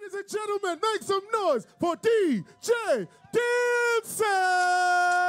Ladies and gentlemen, make some noise for DJ Dilson!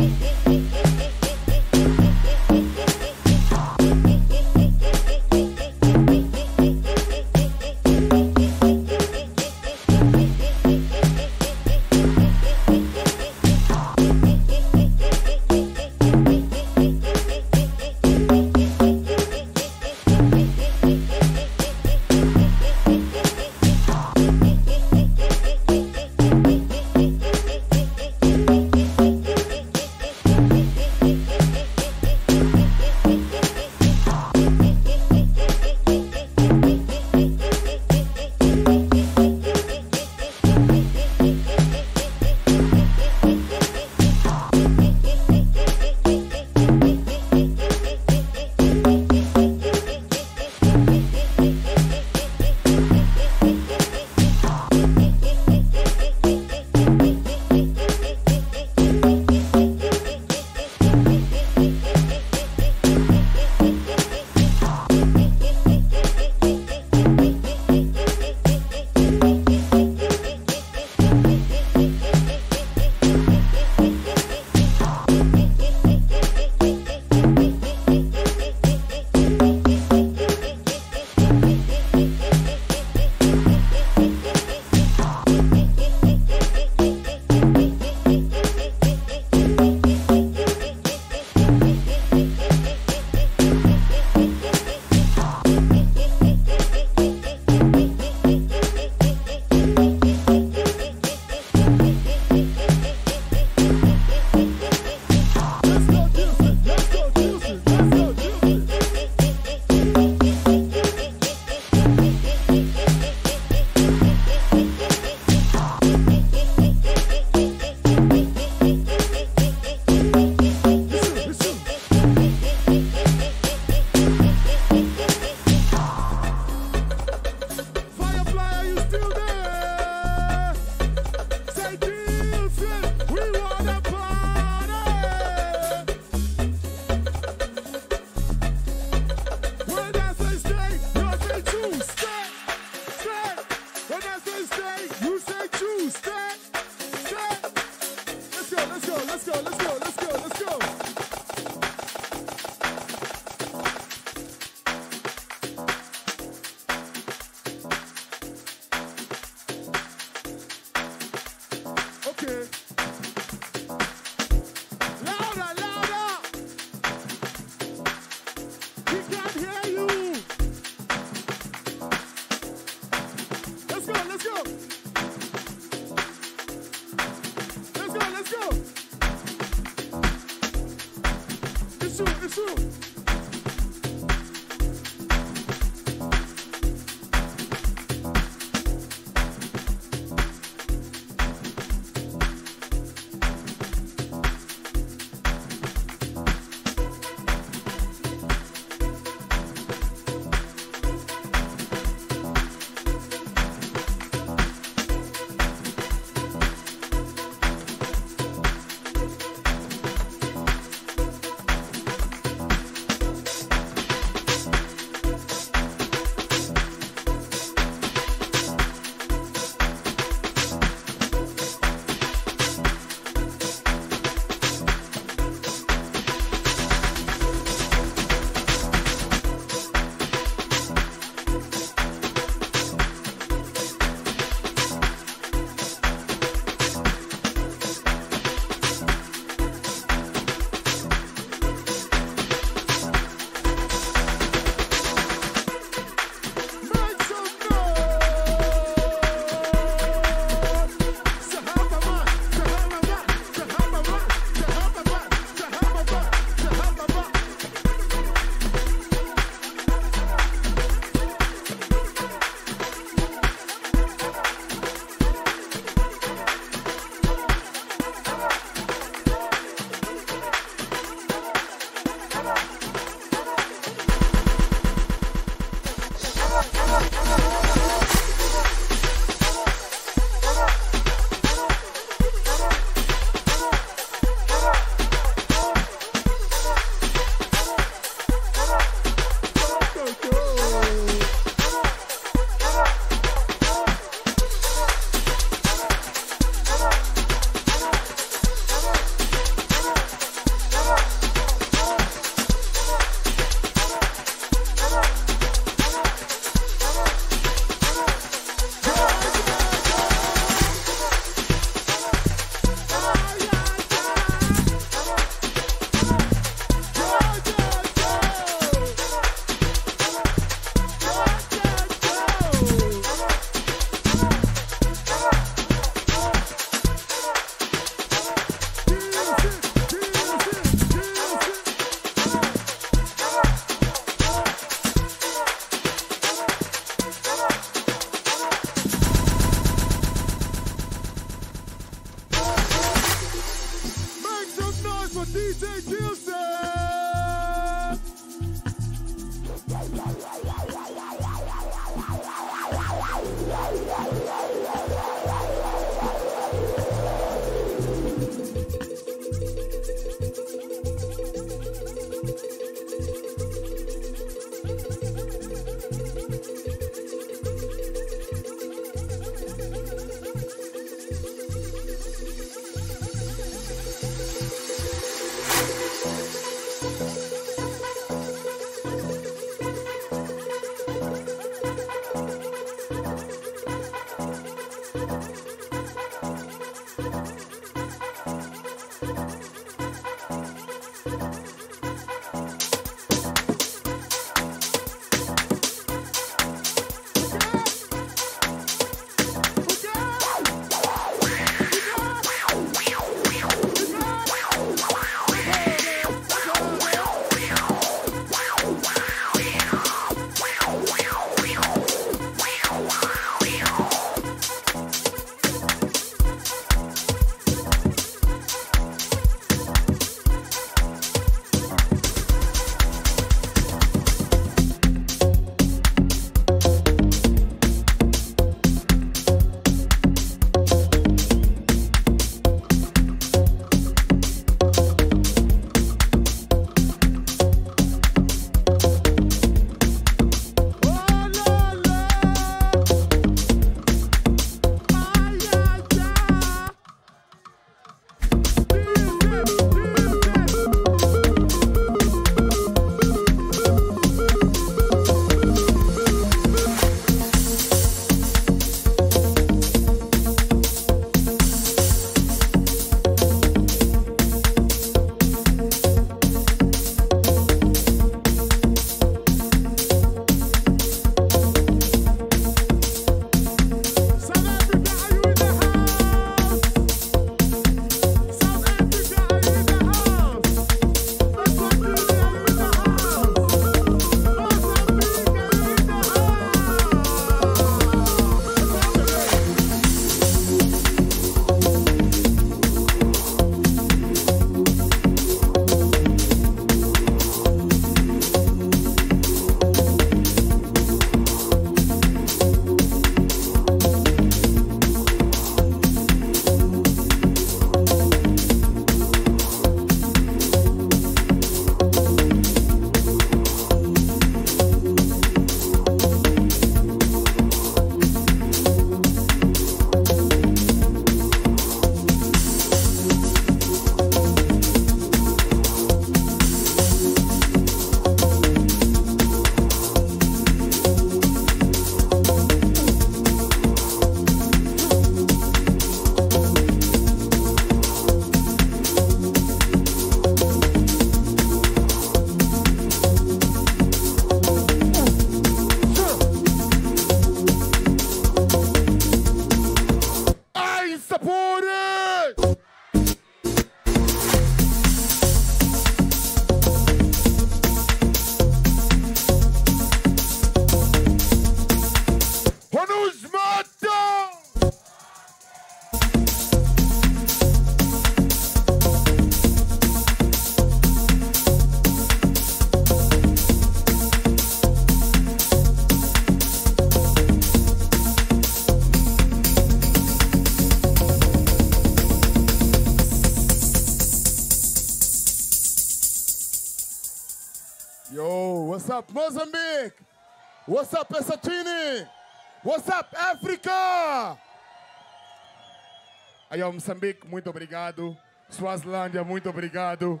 Moçambique, muito obrigado. Suazilândia, muito obrigado.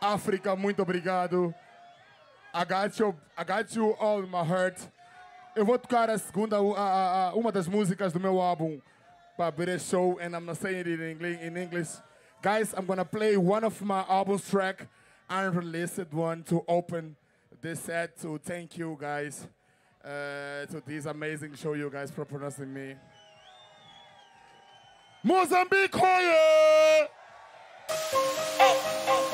África, muito obrigado. I got you, I got you all in my heart. Eu vou tocar a segunda, a, a, uma das músicas do meu álbum para British Show, and I'm not saying it in English, in English. Guys, I'm gonna play one of my album's track, unreleased one, to open this set. To thank you guys uh, to this amazing show you guys for pronouncing me. Mozambique, oh hoye! Eh, eh.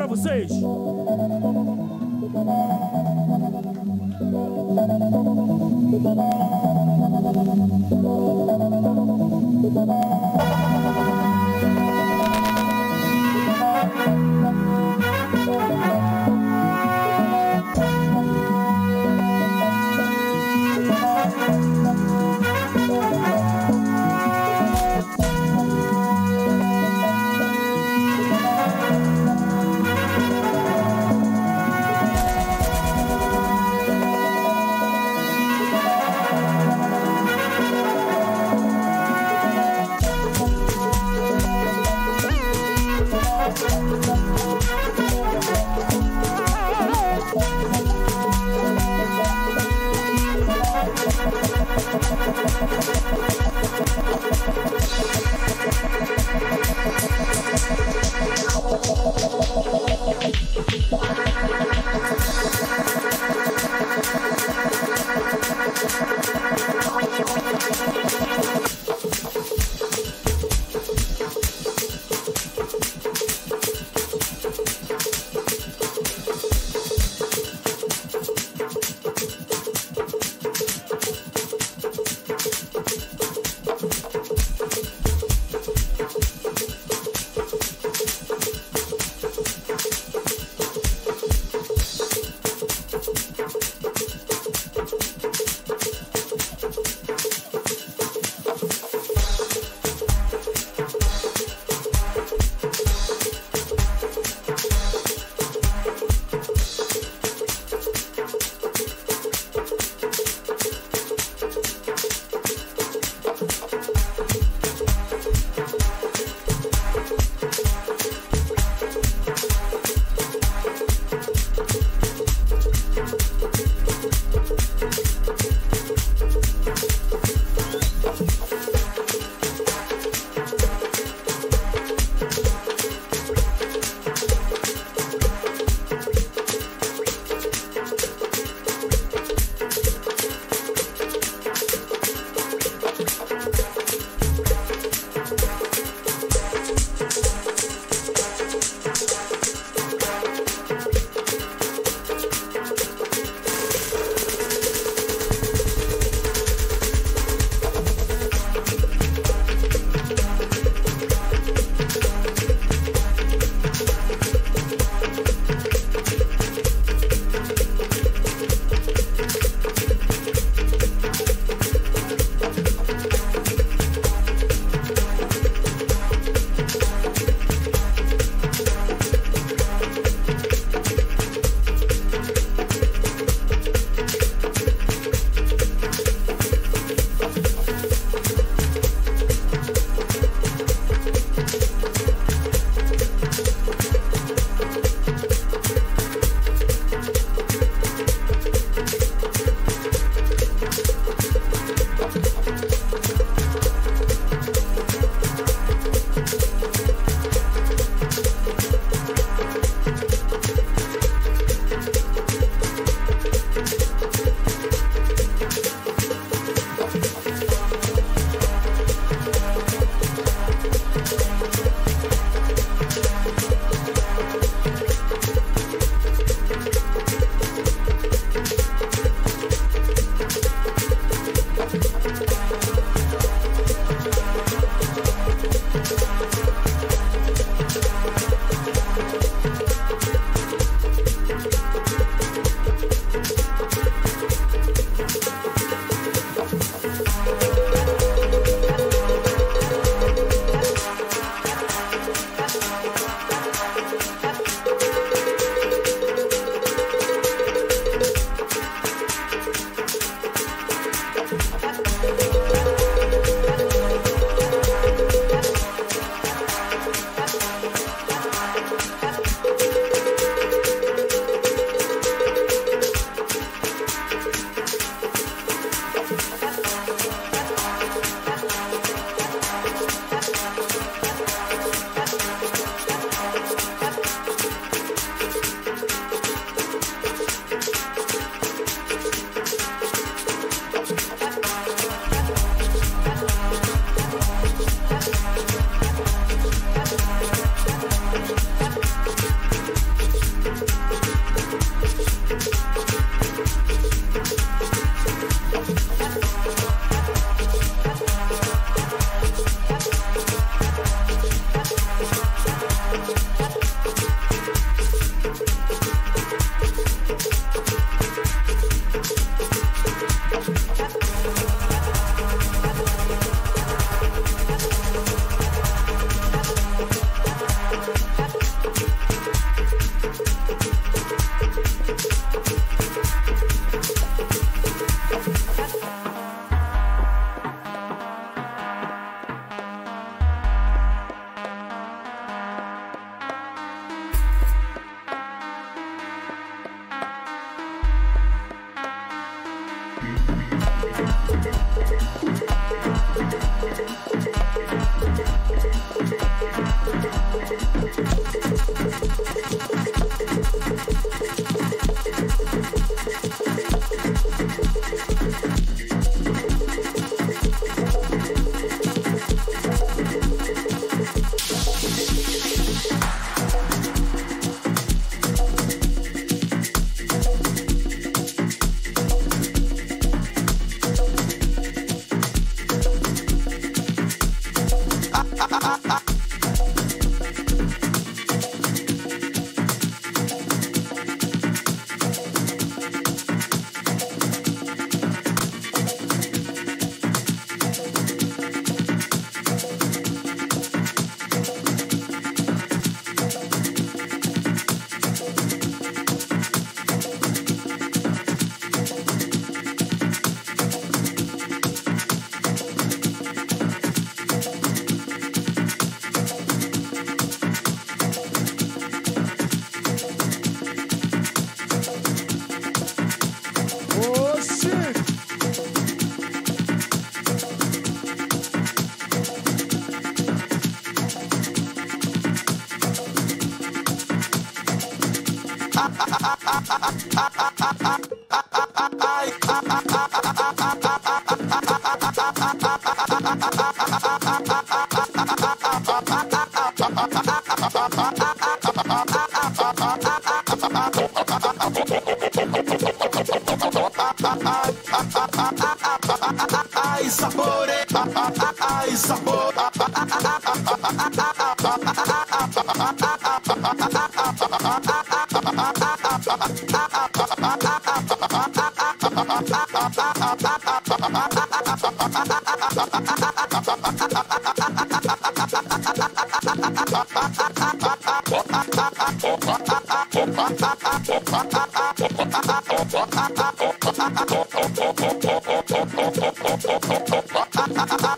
Para vocês.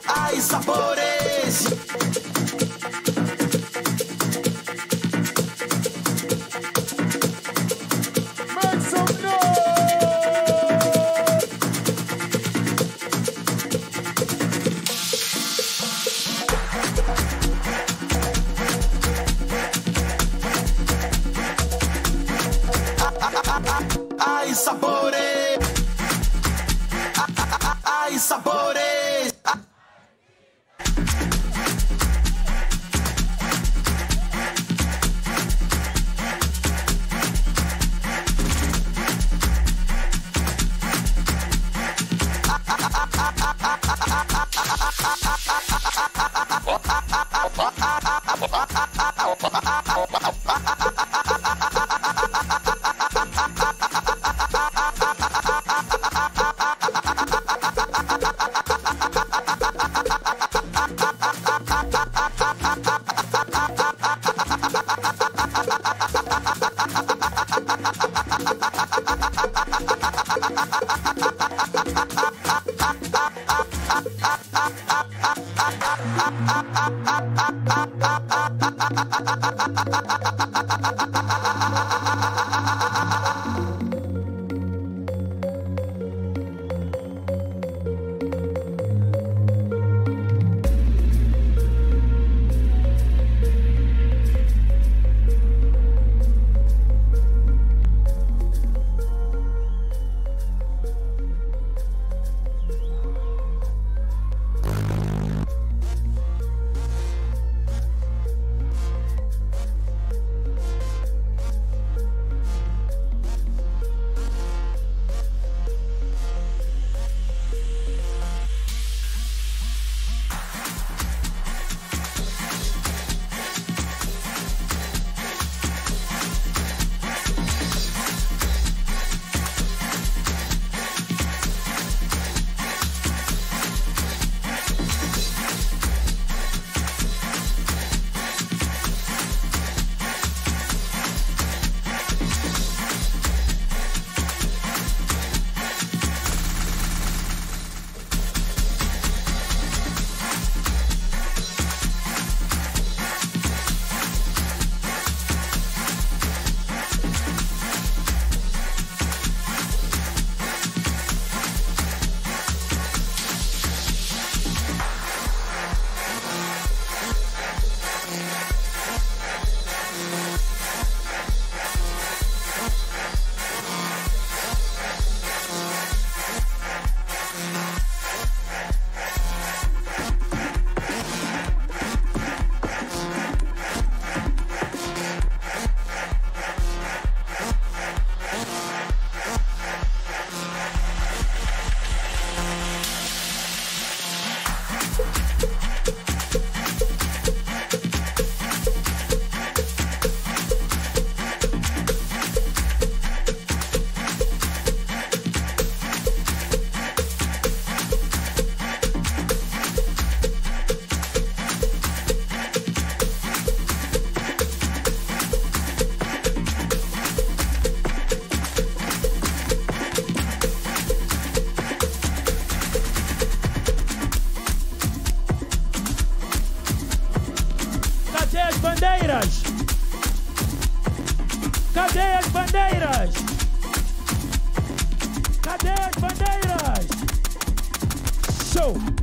Hay sabores. Show!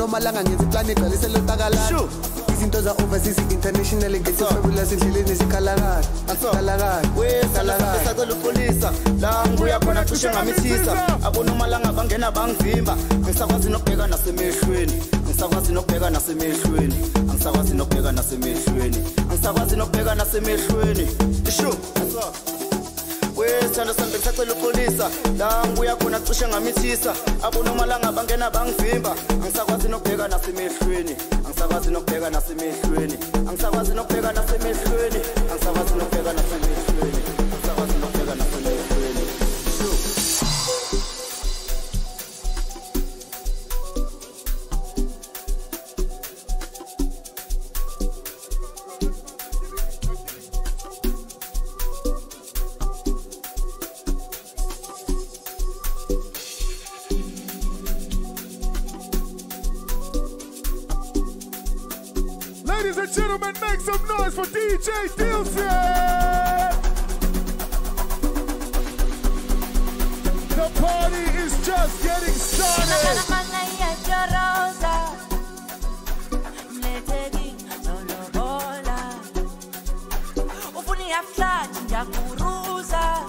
Nomalanga ngeziplani igcwalisela mpakalana izinto za-overseas international ngetifabulous endleleni zikalakala kalakala kalakala esacela uxolisa la ngibuya khona cishe ngamithisa abonomalanga bangena bangivimba angisakwazi nokubheka nasemehlweni. Angisakwazi nokubheka nasemehlweni. Angisakwazi nokubheka nasemehlweni. Angisakwazi nokubheka nasemehlweni. Ishu wesithando sami bengisacela uxolisa la ngibuya khona cishe ngamithisa abonomalanga bangena bangivimba angisakwazi nokubheka nasemehlweni. Angisakwazi nokubheka nasemehlweni. Angisakwazi nokubheka nasemehlweni. Angisakwazi nokubheka nasemehlweni and gentlemen, make some noise for DJ Dilson! The party is just getting started! Kuruza,